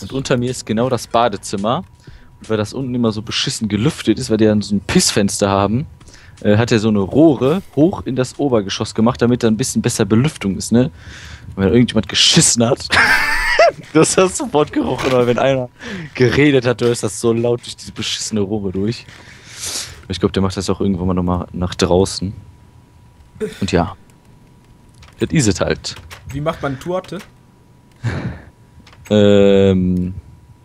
Und unter mir ist genau das Badezimmer. Und weil das unten immer so beschissen gelüftet ist, weil die dann so ein Pissfenster haben, äh, hat er so eine Rohre hoch in das Obergeschoss gemacht, damit da ein bisschen besser Belüftung ist, ne? Und wenn irgendjemand geschissen hat, du hast das sofort gerochen, oder wenn einer geredet hat, du hörst das so laut durch diese beschissene Rohre durch. Ich glaube, der macht das auch irgendwann mal nochmal nach draußen. Und ja. Das ist es halt. Wie macht man Torte? Ähm,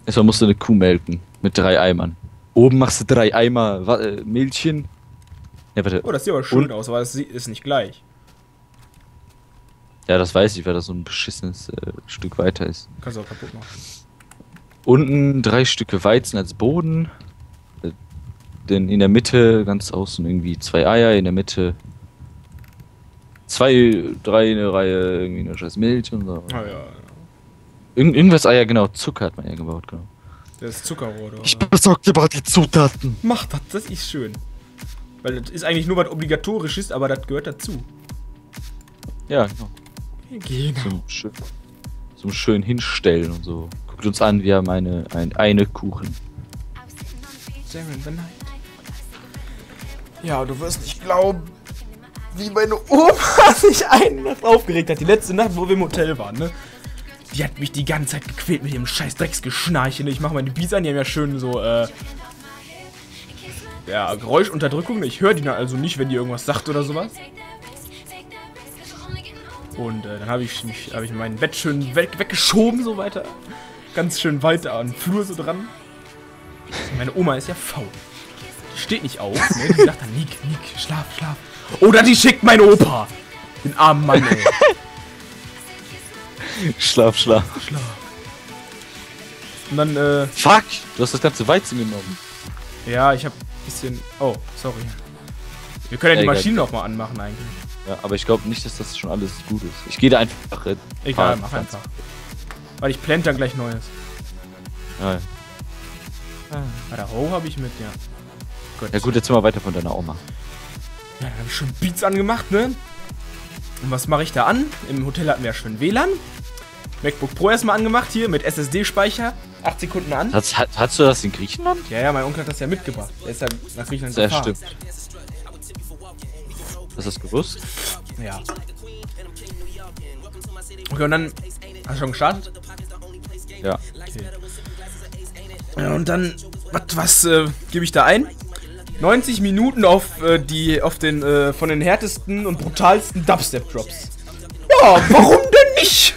erstmal musst du eine Kuh melken. Mit drei Eimern. Oben machst du drei Eimer Wa- äh, Milchchen. Ja, warte. Oh, das sieht aber schön Und- aus, aber das sieht- ist nicht gleich. Ja, das weiß ich, weil das so ein beschissenes äh, Stück weiter ist. Kannst du auch kaputt machen. Unten drei Stücke Weizen als Boden. Äh, Denn in der Mitte, ganz außen irgendwie zwei Eier, in der Mitte zwei, drei in der Reihe, irgendwie eine scheiß Milch und so. Ah ja, Irgend, irgendwas Eier, genau, Zucker hat man ja gebaut, genau. das ist Zuckerrohr. oder? besorg dir mal die Zutaten. Mach das, das ist schön. Weil das ist eigentlich nur was Obligatorisches, aber das gehört dazu. Ja, genau. Genau. Zum, schön, zum schön hinstellen und so. Guckt uns an, wir haben eine, ein, eine Kuchen. Ja, du wirst nicht glauben, wie meine Oma sich eine Nacht aufgeregt hat. Die letzte Nacht, wo wir im Hotel waren, ne? Die hat mich die ganze Zeit gequält mit ihrem scheiß Drecksgeschnarchen. Ich mache meine Beats an, die haben ja schön so, äh. Ja, Geräuschunterdrückung. Ich höre die dann also nicht, wenn die irgendwas sagt oder sowas. Und äh, dann habe ich mich, habe ich mein Bett schön weg, weggeschoben, so weiter. Ganz schön weiter an den Flur so dran. Meine Oma ist ja faul. Die steht nicht auf, ne? Die sagt dann, Nick, Nick, schlaf, schlaf. Oder die schickt meinen Opa. Den armen Mann, ey. Schlaf, schlaf. Schlaf. Und dann, äh, Fuck! Du hast das ganze Weizen genommen. ja, ich hab ein bisschen. Oh, sorry. Wir können ja die Egal. Maschine noch mal anmachen eigentlich. Ja, aber ich glaube nicht, dass das schon alles gut ist. Ich gehe da einfach. Äh, Egal, mach ganz- einfach. Weil ich plant dann gleich Neues. Ja, ja. Bei der Ho habe ich mit, ja. Gut. ja gut, jetzt mal weiter von deiner Oma. Ja, dann habe ich schon Beats angemacht, ne? Und was mache ich da an? Im Hotel hatten wir ja schon WLAN. MacBook Pro erstmal angemacht hier mit SSD-Speicher. 8 Sekunden an. Hast, hat- hast du das in Griechenland? Ja, ja, mein Onkel hat das ja mitgebracht. Der ist ja nach Griechenland Sehr gefahren. stimmt. Hast du das gewusst? Ja. Okay, und dann. Hast du schon gestartet? Ja. Ja, und dann. Was, was äh, gebe ich da ein? 90 Minuten auf äh, die. auf den äh, von den härtesten und brutalsten Dubstep-Drops. Ja, warum denn nicht?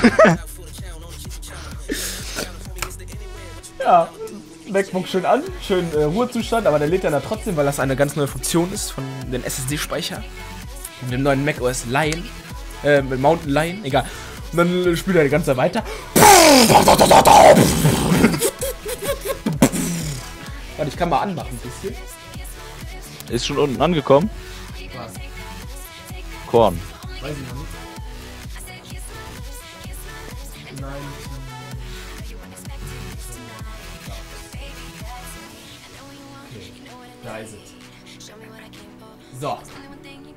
ja, MacBook schön an, schön äh, Ruhezustand, aber der lädt dann da trotzdem, weil das eine ganz neue Funktion ist von den SSD-Speicher. Mit dem neuen Mac OS Lion. Äh, mit Mountain Lion, egal. Und dann spielt er die ganze Zeit weiter. Warte, ich kann mal anmachen ein bisschen. Ist schon unten angekommen? Korn. Weiß ich noch nicht. So.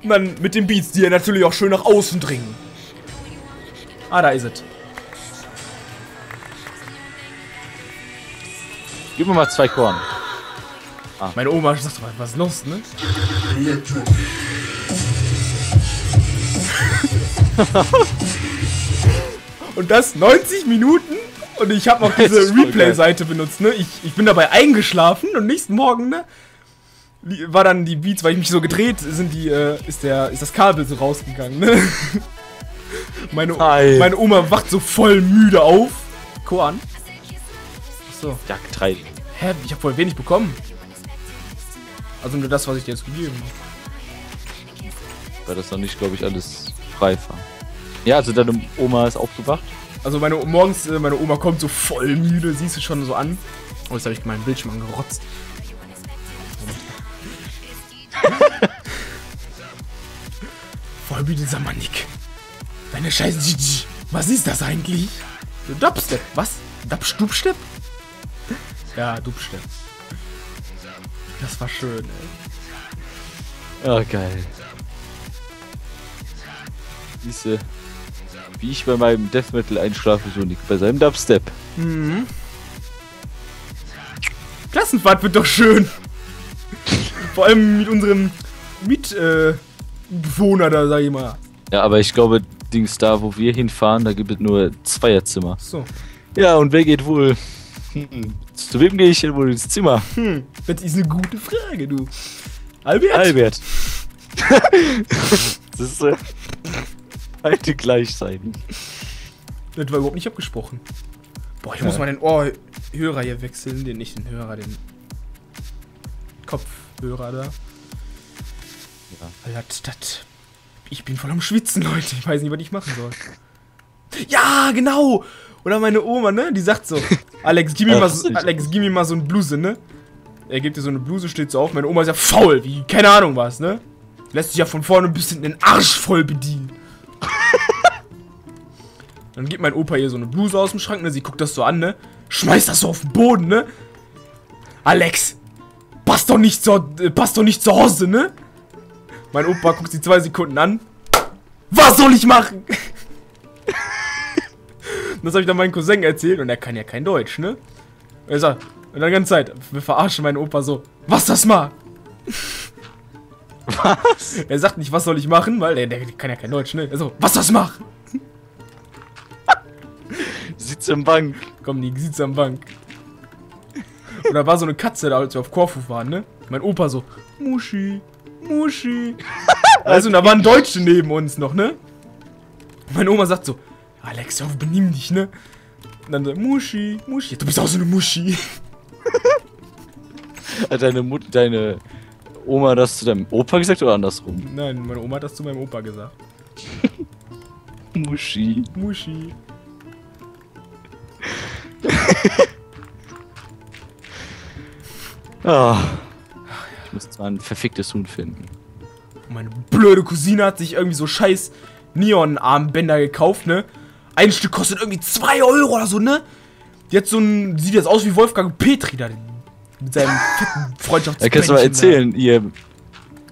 Und dann mit den Beats, die ja natürlich auch schön nach außen dringen. Ah, da ist es. Gib mir mal zwei Korn. Meine Oma sagt, was was ist los, ne? und das 90 Minuten und ich habe noch diese Replay-Seite benutzt, ne? Ich, ich bin dabei eingeschlafen und nächsten Morgen, ne? War dann die Beats, weil ich mich so gedreht, sind die, äh, ist der, ist das Kabel so rausgegangen, ne? Meine, meine Oma wacht so voll müde auf. Korn. Achso. Ja, Getreide. Hä? Ich habe voll wenig bekommen. Also nur das, was ich dir jetzt gegeben habe. Weil das noch nicht, glaube ich, alles frei war. Ja, also deine Oma ist aufgewacht. Also meine morgens, äh, meine Oma kommt so voll müde, siehst du schon so an. Oh, jetzt habe ich meinen Bildschirm angerotzt. Sag mal, Nick. Deine scheiß GG. Was ist das eigentlich? Dubstep. Was? Dubstep? Dubstep? Ja, Dubstep. Das war schön, ey. Ja, geil. Siehste. Wie ich bei meinem Death Metal einschlafe, so Nick bei seinem Dubstep. Mhm. Klassenfahrt wird doch schön. Vor allem mit unserem Mitbewohner äh, Bewohner da, sag ich mal. Ja, aber ich glaube, Dings da, wo wir hinfahren, da gibt es nur Zweierzimmer. So. Ja, und wer geht wohl? Hm, zu wem gehe ich denn wohl ins Zimmer? Hm, das ist eine gute Frage, du. Albert? Albert. das ist äh, beide gleichzeitig. Das war überhaupt nicht abgesprochen. Boah, ich Ja. muss mal den Ohrhörer hier wechseln. Den nicht den Hörer, den Kopfhörer da. Weil das. Ich bin voll am Schwitzen, Leute. Ich weiß nicht, was ich machen soll. Ja, genau! Oder meine Oma, ne? Die sagt so: Alex, gib mir, Ach, mal, so, Alex, gib mir mal so eine Bluse, ne? Er gibt dir so eine Bluse, steht so auf. Meine Oma ist ja faul, wie keine Ahnung was, ne? Lässt sich ja von vorne bis hinten den Arsch voll bedienen. Dann gibt mein Opa ihr so eine Bluse aus dem Schrank, ne? Sie guckt das so an, ne? Schmeißt das so auf den Boden, ne? Alex, passt doch nicht zur, äh, passt doch nicht zur Hose, ne? Mein Opa guckt sie zwei Sekunden an. Was soll ich machen? das habe ich dann meinem Cousin erzählt und er kann ja kein Deutsch, ne? Er sagt, und dann die ganze Zeit, wir verarschen meinen Opa so, was das mal? Was? Er sagt nicht, was soll ich machen, weil der, der kann ja kein Deutsch, ne? Er so, was das mach? Sitzt im Bank. Komm, die sitzt am Bank. Und da war so eine Katze da, als wir auf Korfu waren, ne? Mein Opa so, Muschi, Muschi. Also, da waren Deutsche neben uns noch, ne? Und meine Oma sagt so, Alex, hör auf, benimm dich, ne? Und dann so, Muschi, Muschi. Du bist auch so eine Muschi. Hat deine Mutter, deine Oma das zu deinem Opa gesagt oder andersrum? Nein, meine Oma hat das zu meinem Opa gesagt. Muschi. Muschi. Ah. Muss zwar ein verficktes Huhn finden. Meine blöde Cousine hat sich irgendwie so scheiß Neon-Armbänder gekauft, ne? Ein Stück kostet irgendwie 2 Euro oder so, ne? Hat so ein. Sieht jetzt aus wie Wolfgang Petri da. Mit seinem fetten Freundschafts. Da kannst du mal erzählen, hier.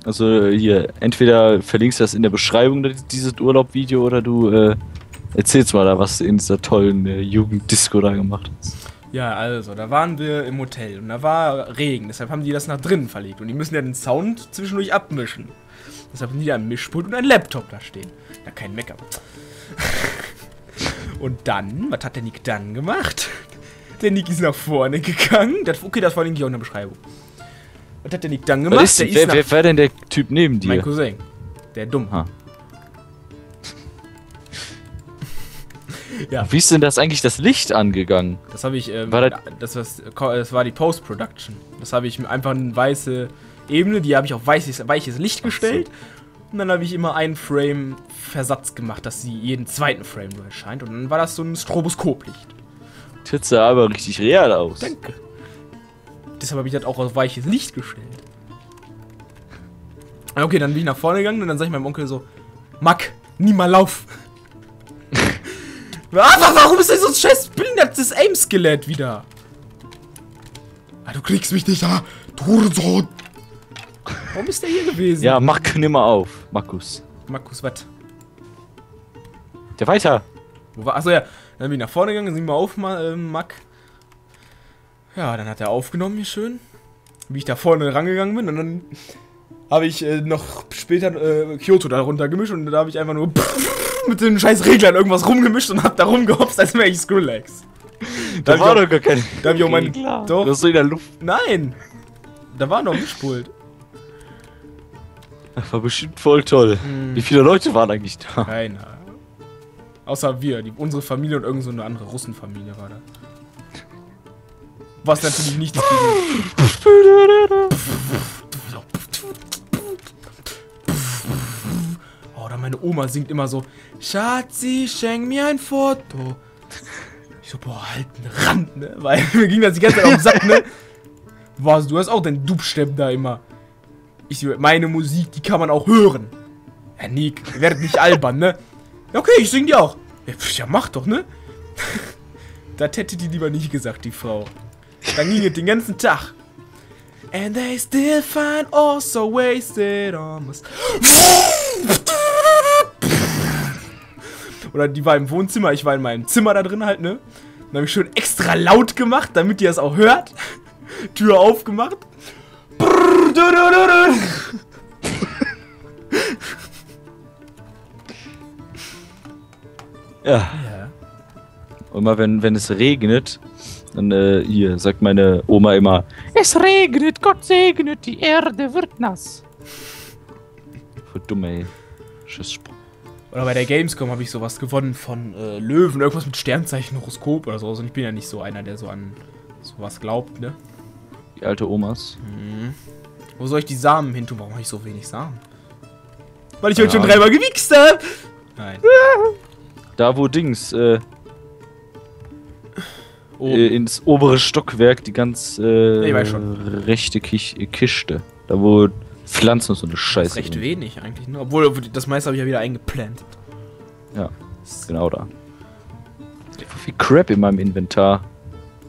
Also hier, entweder verlinkst du das in der Beschreibung dieses Urlaubvideo oder du äh, erzählst mal da, was du in dieser tollen äh, Jugenddisco da gemacht hast. Ja, also, da waren wir im Hotel und da war Regen, deshalb haben die das nach drinnen verlegt. Und die müssen ja den Sound zwischendurch abmischen. Deshalb haben die da ein Mischpult und ein Laptop da stehen. Ja, kein Make-up. und dann, was hat der Nick dann gemacht? Der Nick ist nach vorne gegangen. Das, okay, das verlinke ich auch in der Beschreibung. Was hat der Nick dann gemacht? Ist, wer, nach wer war denn der Typ neben mein dir? Cousin. Der dumm. Ah. Ja, Wie ist denn das eigentlich das Licht angegangen? das habe ich. Ähm, War das- das, was, das war die Post-Production. Das habe ich mir einfach eine weiße Ebene, die habe ich auf weißes, weiches Licht gestellt. Und dann habe ich immer einen Frame Versatz gemacht, dass sie jeden zweiten Frame nur erscheint. Und dann war das so ein Stroboskoplicht. Das sah aber richtig real aus. Danke. Deshalb habe ich das auch auf weiches Licht gestellt. Okay, dann bin ich nach vorne gegangen und dann sag ich meinem Onkel so: Mack, nie mal lauf. Aber warum ist das so ein scheiß behindertes Aim-Skelett wieder? Ah, du kriegst mich nicht, ah, du Hurensohn. Warum ist der hier gewesen? Ja, mach nimmer auf, Markus. Markus, was? Der weiter. Wo war? Achso, ja. Dann bin ich nach vorne gegangen, sieh mal auf, Ma äh, Mack. Ja, dann hat er aufgenommen hier schön. Wie ich da vorne rangegangen bin und dann habe ich äh, noch später äh, Kyoto da runtergemischt und da habe ich einfach nur mit den scheiß Reglern irgendwas rumgemischt und hab da rumgehopst, als wäre ich Skrillex. Da hab war doch gar kein. Da hab ich auch mein. Regler. Doch. Ist so in der Luft. Nein! Da war noch ein Mischpult. Das war bestimmt voll toll. Hm. Wie viele Leute waren eigentlich da? Keiner. Außer wir, die, unsere Familie und irgend so eine andere Russenfamilie war da. Was natürlich gegen. meine Oma singt immer so: Schatzi, schenk mir ein Foto. Ich so, boah, halt einen Rand, ne? Weil mir ging das die ganze Zeit auf den Sack, ne? Was, du hast auch den Dubstep da immer. Ich so, meine Musik, die kann man auch hören. Herr Nick, werdet nicht albern, ne? Ja, okay, ich sing die auch. Ja, pf, ja mach doch, ne? das hätte die lieber nicht gesagt, die Frau. Dann ging es den ganzen Tag. And they still find also wasted us. Oder die war im Wohnzimmer, ich war in meinem Zimmer da drin halt, ne? Dann habe ich schön extra laut gemacht, damit ihr es auch hört. Tür aufgemacht. Ja. Ja. Und mal, wenn, wenn es regnet, dann äh, hier sagt meine Oma immer: Es regnet, Gott segnet, die Erde wird nass. Voll dumm, ey. Schissspruch. Oder bei der Gamescom habe ich sowas gewonnen von äh, Löwen, irgendwas mit Sternzeichen, Horoskop oder sowas. Und ich bin ja nicht so einer, der so an sowas glaubt, ne? Die alte Omas. Wo soll ich die Samen hin tun? Warum habe ich so wenig Samen? Weil ich heute schon dreimal gewichst habe! Nein. Da, wo Dings, äh, Oben. äh, ins obere Stockwerk, die ganz äh, rechte Kiste. Da, wo Pflanzen und so eine das Scheiße. ist recht wenig eigentlich, ne? Obwohl, das meiste habe ich ja wieder eingeplantet. Ja, genau da. So viel Crap in meinem Inventar.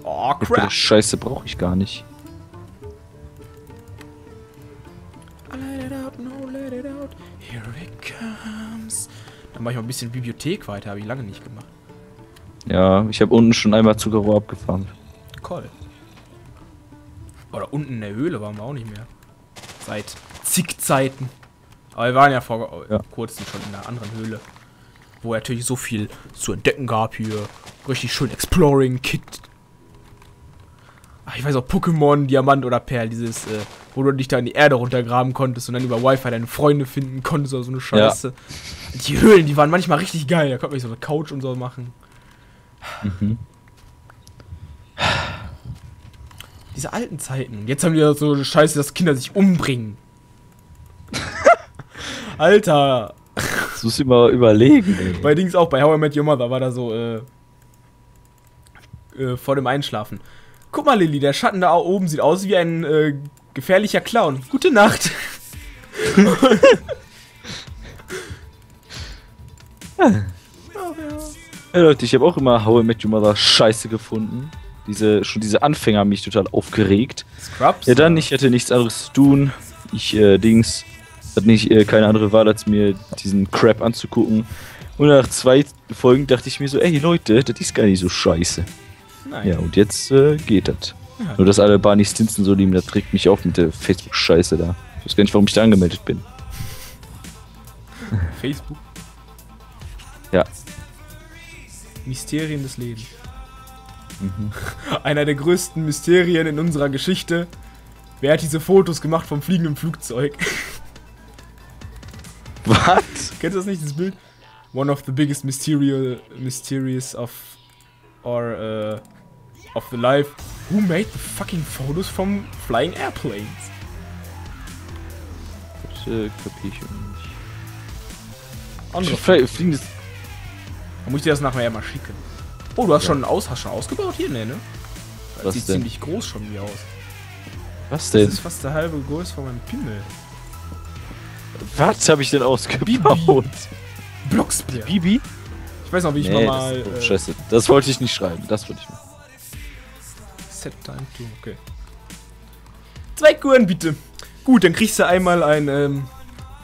Oh, viel Scheiße brauche ich gar nicht. Dann mache ich mal ein bisschen Bibliothek weiter, habe ich lange nicht gemacht. Ja, ich habe unten schon einmal Zuckerrohr abgefahren. Cool. Oder unten in der Höhle waren wir auch nicht mehr. Seit zig Zeiten. Aber wir waren ja vor Ja. kurzem schon in einer anderen Höhle. Wo natürlich so viel zu entdecken gab hier. Richtig schön Exploring Kit. Ach, ich weiß auch, Pokémon, Diamant oder Perl, dieses, äh, wo du dich da in die Erde runtergraben konntest und dann über Wi-Fi deine Freunde finden konntest oder so eine Scheiße. Die Höhlen, die waren manchmal richtig geil. Da konnte man sich so eine Couch und so machen. Mhm. Diese alten Zeiten. Jetzt haben wir so eine Scheiße, dass Kinder sich umbringen. Alter. Das musst du immer überlegen, ey. Bei Dings auch, bei How I Met Your Mother war da so, äh, äh, vor dem Einschlafen. Guck mal, Lilly, der Schatten da oben sieht aus wie ein äh, gefährlicher Clown. Gute Nacht. Ja, Leute, ich habe auch immer How I Met Your Mother scheiße gefunden. Diese, schon diese Anfänger haben mich total aufgeregt. Scrubs? Ja, dann, ich hatte nichts anderes zu tun. Ich, äh, Dings, hatte nicht, äh, keine andere Wahl, als mir diesen Crap anzugucken. Und nach zwei Folgen dachte ich mir so, ey Leute, das ist gar nicht so scheiße. Nein. Ja, und jetzt äh, geht das. Ja. Nur, dass alle Barney Stinson so lieben, das trägt mich auf mit der Facebook-Scheiße da. Ich weiß gar nicht, warum ich da angemeldet bin. Facebook. Ja. Mysterien des Lebens. Mhm. Einer der größten Mysterien in unserer Geschichte. Wer hat diese Fotos gemacht vom fliegenden Flugzeug? Was? Kennst du das nicht, das Bild? One of the biggest mysterio mysteries of or uh, of the life. Who made the fucking photos from flying airplanes? Das äh, kapier ich irgendwie nicht. Andere das. Dann muss ich dir das nachher mal schicken. Oh, du hast schon ein Aus, hast schon ausgebaut hier? Nee, ne? Das Was sieht denn? ziemlich groß schon wie aus. Was Das denn? ist fast der halbe Größe von meinem Pimmel. Was habe ich denn ausgebaut? Blockspear. Bibi? Ich weiß noch, wie ich Nee, mal das, oh, äh, scheiße. Das wollte ich nicht schreiben. Das wollte ich machen. Set Time to, okay. Zwei Kuren bitte. Gut, dann kriegst du einmal ein, ähm,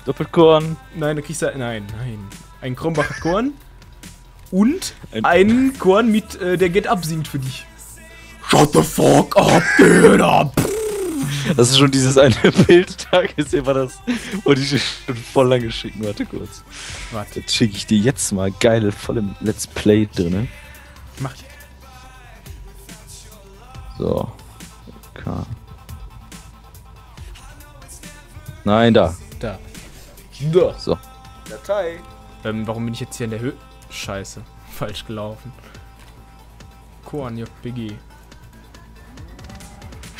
Doppelkorn. nein, dann kriegst du, nein, nein, ein Krombacher Korn und Ein- einen Korn mit, äh, der Get Up singt für dich. Shut the fuck up, get up. Das ist schon dieses eine Bild da gesehen, war das. Wollte ich schon voll lange schicken. Warte kurz. Warte, Jetzt schicke ich dir jetzt mal geil voll im Let's Play drinne. mach. So. Okay. Nein, da. Da. Da. So. Datei. Ähm, warum bin ich jetzt hier in der Höhe? Scheiße. Falsch gelaufen. Korn JPG.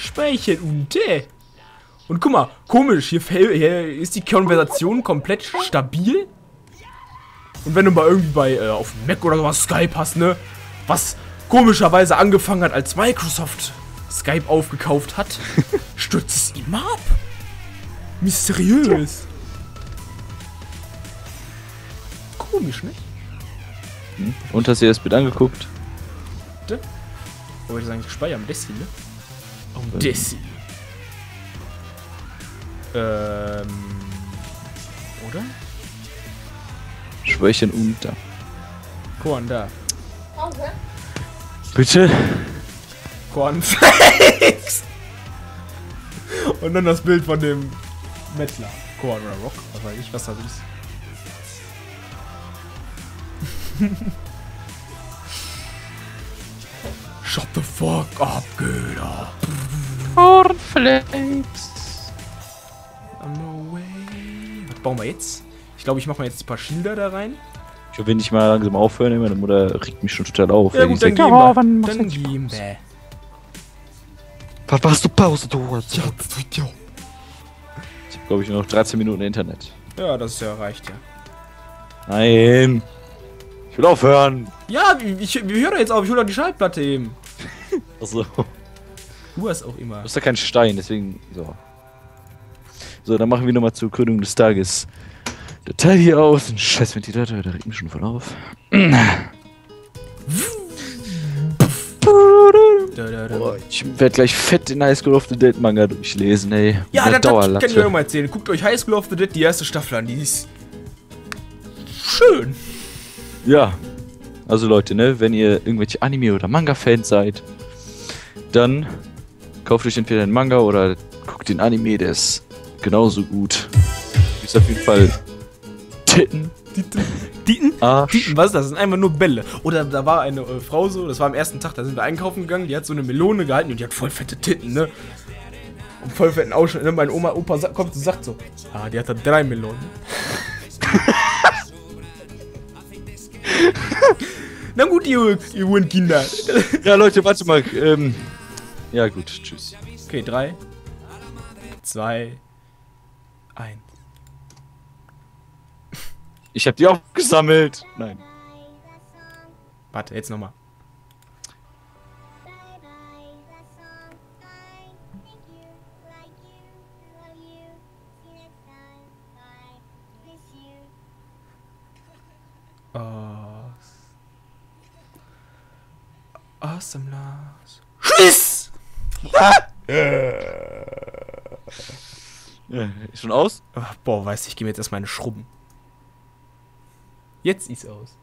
Speichern unter. Und guck mal, komisch, hier, hier ist die Konversation komplett stabil. Und wenn du mal irgendwie bei äh, auf dem Mac oder sowas Skype hast, ne? Was komischerweise angefangen hat, als Microsoft Skype aufgekauft hat, stürzt es immer ab. Mysteriös. Komisch, nicht? Und hast du dir das Bild angeguckt? Wollte ich sagen, gespeichert am Desi, ne? Am Ähm. Desi. Ähm. Oder? Schwächen unter. Korn, da. Bitte? Cornflakes. Und dann das Bild von dem Mettler. Korn oder Rock, was weiß ich, was das ist. Shut the fuck up, ab. Cornflakes. On my way. Was bauen wir jetzt? Ich glaube, ich mache mal jetzt ein paar Schilder da rein. Ich will nicht mal langsam aufhören, meine Mutter regt mich schon total auf. Ja gut, ich dann gehen "Ja, wir. wann machst du Dann endlich gehen Pause?" wir. Was machst du Pause, du? Ja, das wird ja. Ich habe, glaube ich, nur noch 13 Minuten Internet. Ja, das ist ja reicht ja. Nein. Ich will aufhören. Ja, ich, ich, wir hören jetzt auf. Ich hole doch die Schallplatte eben. Achso. Du hast auch immer. Du hast ja kein Stein, deswegen so. So, dann machen wir nochmal zur Krönung des Tages. Der Teil hier aus. Ein scheiß Ventilator, der regt mich schon voll auf. Boah, ich werde gleich fett den High School of the Dead Manga durchlesen, ey. Ja, das, das kann ich euch mal erzählen. Guckt euch High School of the Dead, die erste Staffel an. Die ist schön. Ja. Also Leute, ne, wenn ihr irgendwelche Anime- oder Manga-Fans seid, dann kauft euch entweder den Manga oder guckt den Anime, der ist genauso gut. Ist auf jeden Fall Titten? Dieten? Arsch. Dieten, was ist das? Das sind einfach nur Bälle. Oder da war eine äh, Frau so, das war am ersten Tag, da sind wir einkaufen gegangen, die hat so eine Melone gehalten und die hat voll fette Titten, ne? Und voll fetten Ausschnitt. Ne? Mein Oma, Opa kommt und sagt so, ah, die hat da drei Melonen. Na gut, ihr, ihr Kinder. Ja, Leute, warte mal. Ähm, ja, gut, tschüss. Okay, drei, zwei, eins. Ich hab die aufgesammelt. Nein. Warte, jetzt nochmal. Oh. Awesome Lars. Tschüss! Ist schon aus? Boah, weißt du, ich gehe mir jetzt erstmal eine Schrubben. Jetzt ist aus.